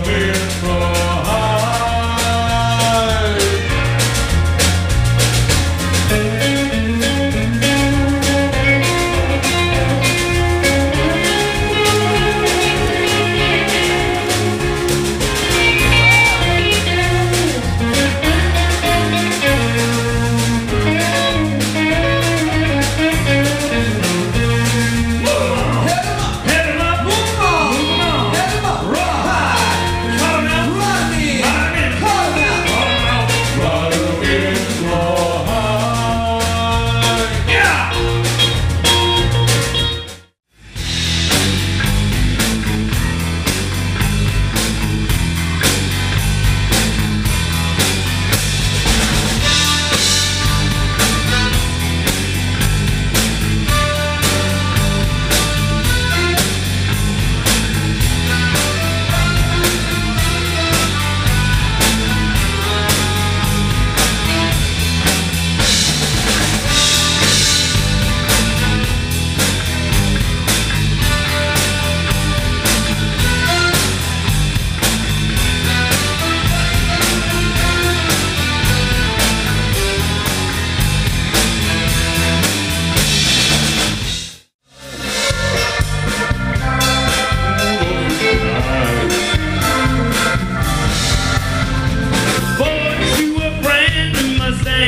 behind.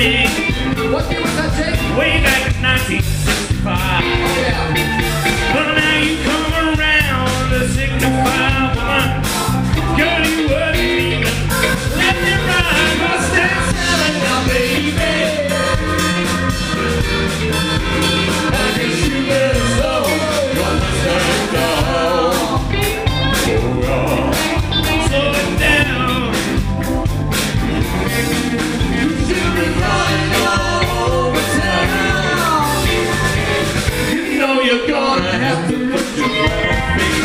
What year was that, Jake? Way back in 1965. Oh, yeah. Well, now you come around to signify one. Go to work. Let me ride, Mustang Sally now, baby. I have to put you love.